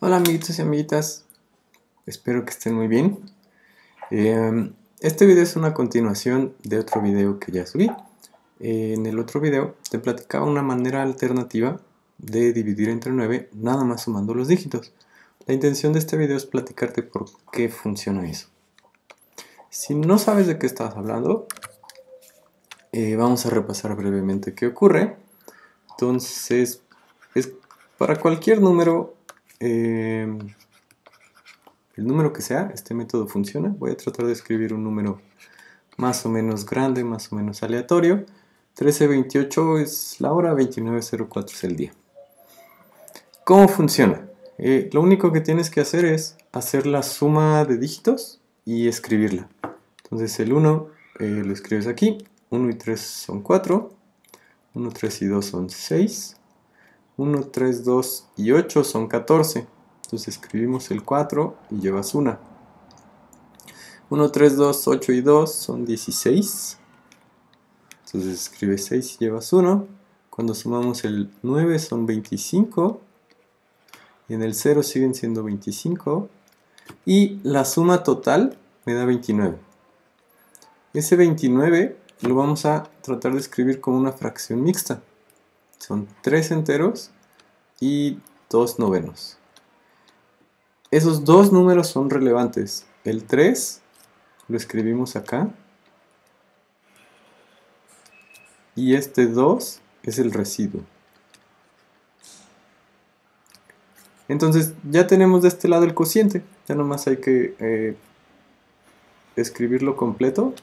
Hola amiguitos y amiguitas, espero que estén muy bien. Eh, este video es una continuación de otro video que ya subí. En el otro video te platicaba una manera alternativa de dividir entre 9 nada más sumando los dígitos. La intención de este video es platicarte por qué funciona eso. Si no sabes de qué estás hablando, eh, vamos a repasar brevemente qué ocurre. Entonces, es para cualquier número, eh, el número que sea, este método funciona. Voy a tratar de escribir un número más o menos grande, más o menos aleatorio. 13.28 es la hora, 29.04 es el día. ¿Cómo funciona? Eh, lo único que tienes que hacer es hacer la suma de dígitos y escribirla. Entonces el 1 eh, lo escribes aquí, 1 y 3 son 4, 1, 3 y 2 son 6, 1, 3, 2 y 8 son 14. Entonces escribimos el 4 y llevas 1. 1, 3, 2, 8 y 2 son 16. Entonces escribes 6 y llevas 1. Cuando sumamos el 9 son 25. Y en el 0 siguen siendo 25. Y la suma total me da 29. Ese 29 lo vamos a tratar de escribir como una fracción mixta. Son 3 enteros y 2 novenos. Esos dos números son relevantes. El 3 lo escribimos acá. Y este 2 es el residuo. Entonces ya tenemos de este lado el cociente. Ya nomás hay que eh, escribirlo completo.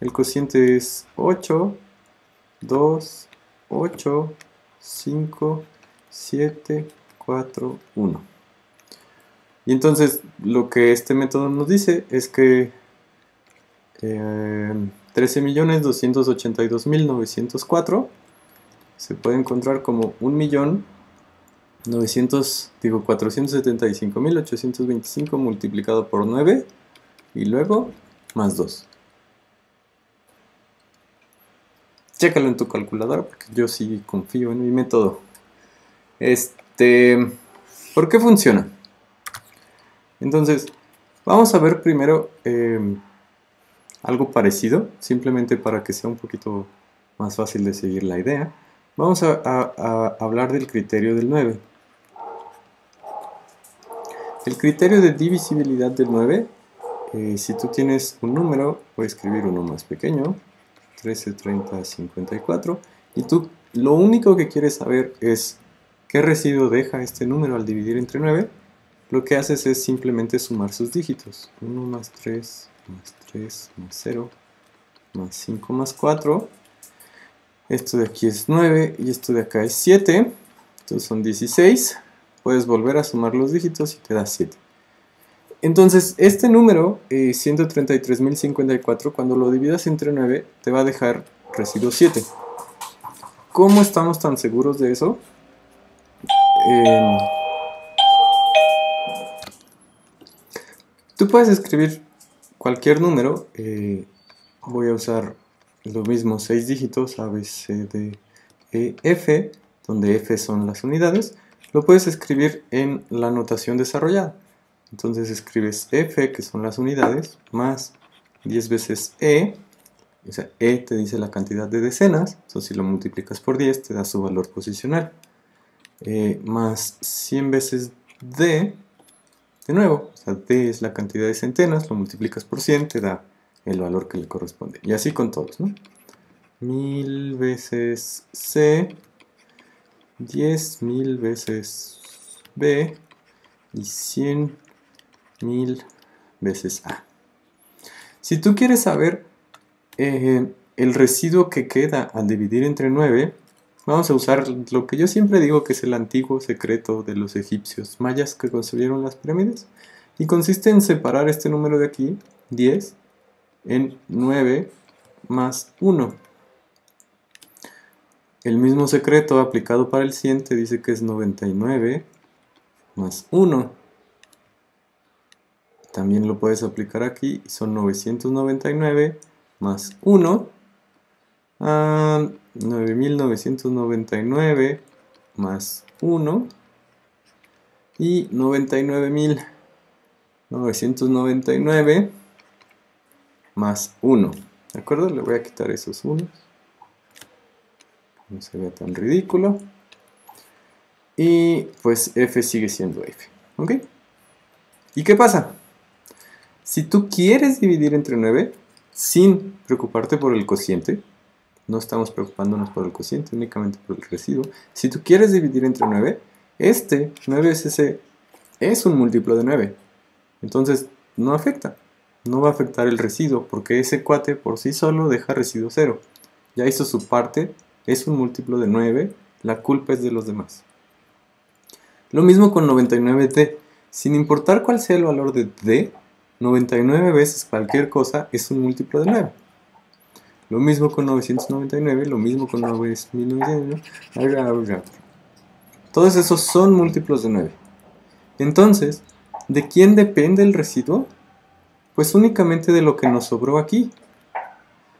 El cociente es 8, 2, 8, 5, 7, 4, 1. Y entonces lo que este método nos dice es que eh, 13.282.904 se puede encontrar como 1.900, digo 475.825 multiplicado por 9 y luego más 2. Chécalo en tu calculadora porque yo sí confío en mi método. Este, ¿por qué funciona? Entonces, vamos a ver primero eh, algo parecido, simplemente para que sea un poquito más fácil de seguir la idea. Vamos a hablar del criterio del 9. El criterio de divisibilidad del 9, eh, si tú tienes un número, voy a escribir uno más pequeño, 13, 30, 54, y tú lo único que quieres saber es qué residuo deja este número al dividir entre 9, lo que haces es simplemente sumar sus dígitos. 1 más 3, más 3, más 0, más 5, más 4. Esto de aquí es 9 y esto de acá es 7. Entonces son 16. Puedes volver a sumar los dígitos y te da 7. Entonces, este número, eh, 133.054, cuando lo dividas entre 9, te va a dejar residuo 7. ¿Cómo estamos tan seguros de eso? Eh, tú puedes escribir cualquier número. Eh, voy a usar lo mismo, 6 dígitos, A, B, C, D, E, F, donde F son las unidades. Lo puedes escribir en la notación desarrollada. Entonces escribes F, que son las unidades, más 10 veces E, o sea, E te dice la cantidad de decenas, entonces si lo multiplicas por 10 te da su valor posicional, eh, más 100 veces D, de nuevo, o sea, D es la cantidad de centenas, lo multiplicas por 100, te da el valor que le corresponde, y así con todos, ¿no? 1000 veces C, 10.000 veces B, y 100 mil veces A. Si tú quieres saber eh, el residuo que queda al dividir entre 9, vamos a usar lo que yo siempre digo que es el antiguo secreto de los egipcios mayas que construyeron las pirámides. Y consiste en separar este número de aquí, 10, en 9 más 1. El mismo secreto aplicado para el 100 te dice que es 99 más 1. También lo puedes aplicar aquí, son 999 más 1, a 9999 más 1, y 99.999 más 1. ¿De acuerdo? Le voy a quitar esos unos. No se vea tan ridículo. Y pues f sigue siendo f. ¿Ok? ¿Y qué pasa? Si tú quieres dividir entre 9 sin preocuparte por el cociente, no estamos preocupándonos por el cociente, únicamente por el residuo. Si tú quieres dividir entre 9, este 9SC es un múltiplo de 9. Entonces, no afecta. No va a afectar el residuo, porque ese cuate por sí solo deja residuo 0. Ya hizo su parte, es un múltiplo de 9, la culpa es de los demás. Lo mismo con 99D. Sin importar cuál sea el valor de D, 99 veces cualquier cosa es un múltiplo de 9. Lo mismo con 999, lo mismo con 9999. Todos esos son múltiplos de 9. Entonces, ¿de quién depende el residuo? Pues únicamente de lo que nos sobró aquí.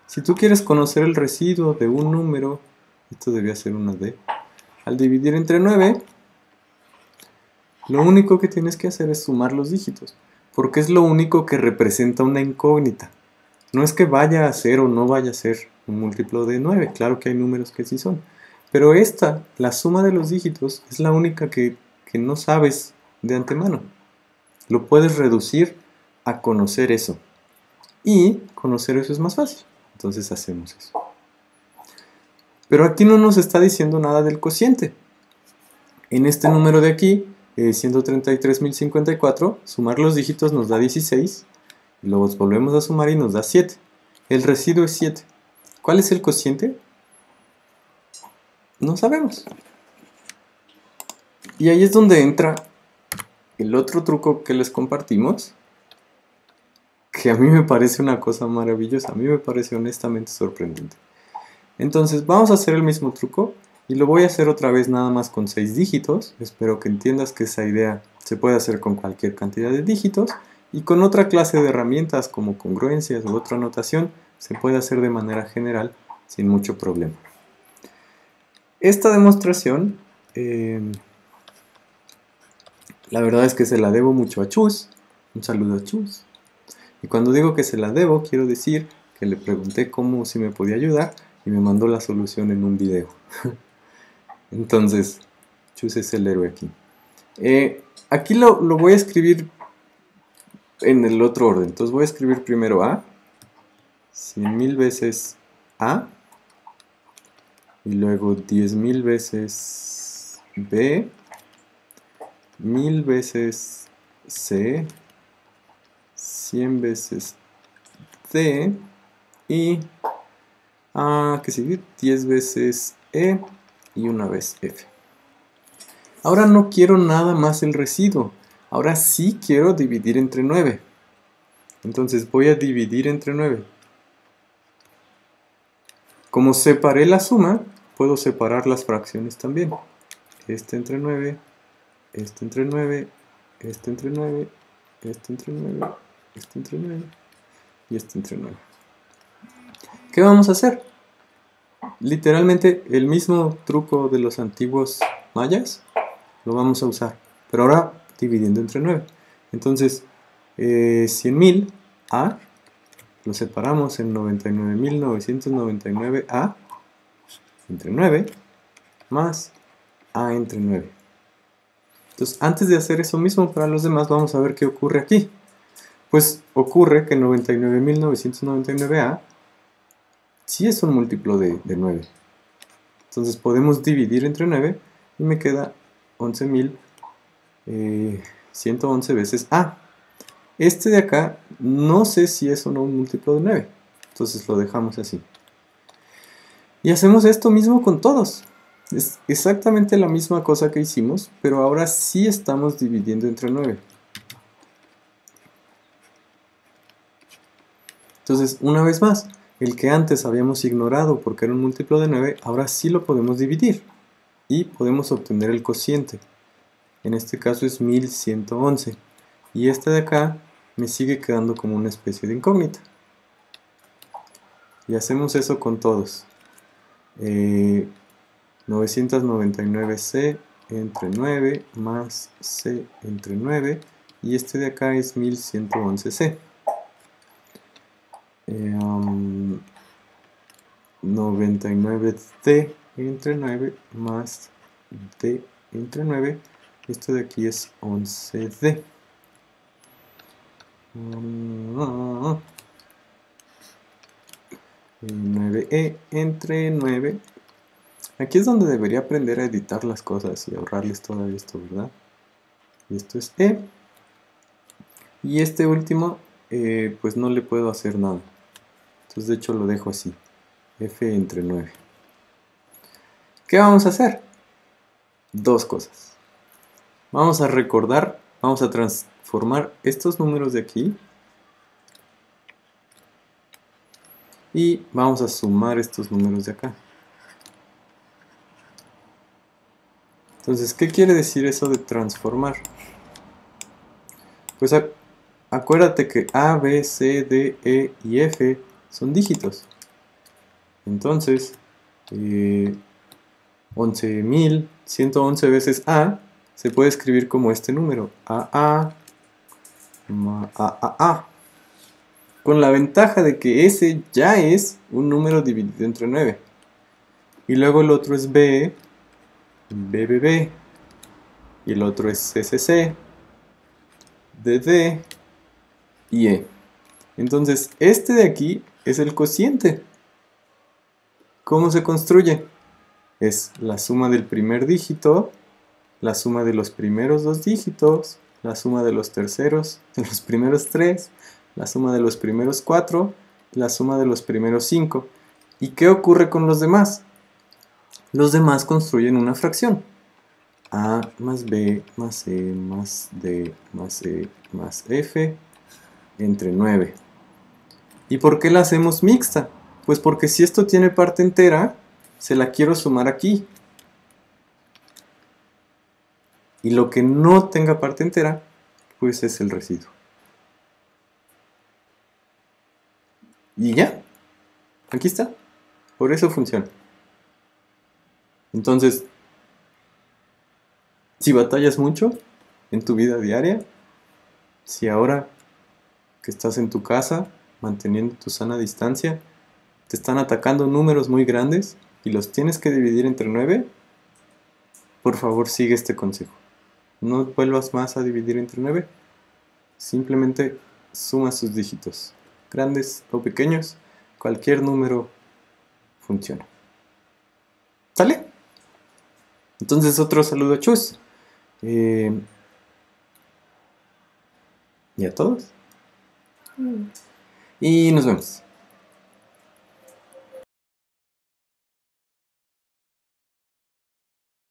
Si tú quieres conocer el residuo de un número, esto debía ser una D, al dividir entre 9, lo único que tienes que hacer es sumar los dígitos, porque es lo único que representa una incógnita. No es que vaya a ser o no vaya a ser un múltiplo de 9, claro que hay números que sí son. Pero esta, la suma de los dígitos, es la única que, que no sabes de antemano. Lo puedes reducir a conocer eso. Y conocer eso es más fácil. Entonces hacemos eso. Pero aquí no nos está diciendo nada del cociente. En este número de aquí, eh, 133.054, sumar los dígitos nos da 16 los volvemos a sumar y nos da 7. El residuo es 7. ¿Cuál es el cociente? No sabemos. Y ahí es donde entra el otro truco que les compartimos, que a mí me parece una cosa maravillosa, a mí me parece honestamente sorprendente. Entonces vamos a hacer el mismo truco y lo voy a hacer otra vez nada más con 6 dígitos. Espero que entiendas que esa idea se puede hacer con cualquier cantidad de dígitos. Y con otra clase de herramientas como congruencias u otra notación se puede hacer de manera general sin mucho problema. Esta demostración, eh, la verdad es que se la debo mucho a Chus. Un saludo a Chus. Y cuando digo que se la debo, quiero decir que le pregunté cómo si me podía ayudar y me mandó la solución en un video. Entonces, Chus es el héroe aquí. Eh, aquí lo, lo voy a escribir en el otro orden. Entonces voy a escribir primero A, 100.000 veces A, y luego 10.000 veces B, 1000 veces C, 100 veces D, y a que seguir 10 veces E y una vez F. Ahora no quiero nada más el residuo. Ahora sí quiero dividir entre 9. Entonces voy a dividir entre 9. Como separé la suma, puedo separar las fracciones también. Este entre 9, este entre 9, este entre 9, este entre 9, este entre 9 y este entre 9. ¿Qué vamos a hacer? Literalmente el mismo truco de los antiguos mayas lo vamos a usar. Pero ahora dividiendo entre 9. Entonces, eh, 100.000 A lo separamos en 99.999A entre 9 más A entre 9. Entonces, antes de hacer eso mismo para los demás, vamos a ver qué ocurre aquí. Pues ocurre que 99.999A sí es un múltiplo de, de 9. Entonces podemos dividir entre 9 y me queda 11.000 111 eh, veces A. Este de acá no sé si es o no un múltiplo de 9. Entonces lo dejamos así. Y hacemos esto mismo con todos. Es exactamente la misma cosa que hicimos, pero ahora sí estamos dividiendo entre 9. Entonces, una vez más, el que antes habíamos ignorado porque era un múltiplo de 9, ahora sí lo podemos dividir. Y podemos obtener el cociente en este caso es 1111 y este de acá me sigue quedando como una especie de incógnita y hacemos eso con todos 999C entre 9 más C entre 9 y este de acá es 1111C. Eh, 99D entre 9 más D entre 9. Esto de aquí es 11D. 9E entre 9. Aquí es donde debería aprender a editar las cosas y ahorrarles todo esto, ¿verdad? Y esto es E. Y este último, eh, pues no le puedo hacer nada. Entonces de hecho lo dejo así. F entre 9. ¿Qué vamos a hacer? Dos cosas. Vamos a recordar, vamos a transformar estos números de aquí y vamos a sumar estos números de acá. Entonces, ¿qué quiere decir eso de transformar? Pues acuérdate que A, B, C, D, E y F son dígitos. Entonces, 11.111 eh, veces A se puede escribir como este número. A, A, A, A, A con la ventaja de que ese ya es un número dividido entre 9. Y luego el otro es B, B, B, B, y el otro es CCC, DD y E. Entonces, este de aquí es el cociente. ¿Cómo se construye? Es la suma del primer dígito, la suma de los primeros dos dígitos, la suma de los terceros, de los primeros tres, la suma de los primeros 4, la suma de los primeros 5. ¿Y qué ocurre con los demás? Los demás construyen una fracción. A más B más C más D más C más F entre 9. ¿Y por qué la hacemos mixta? Pues porque si esto tiene parte entera, se la quiero sumar aquí. Y lo que no tenga parte entera, pues es el residuo. Y ya, aquí está. Por eso funciona. Entonces, si batallas mucho en tu vida diaria, si ahora que estás en tu casa, manteniendo tu sana distancia, te están atacando números muy grandes y los tienes que dividir entre 9, por favor sigue este consejo. No vuelvas más a dividir entre 9, simplemente suma sus dígitos grandes o pequeños, cualquier número funciona. ¿Sale? Entonces otro saludo a Chus. Eh, y a todos. Mm. Y nos vemos.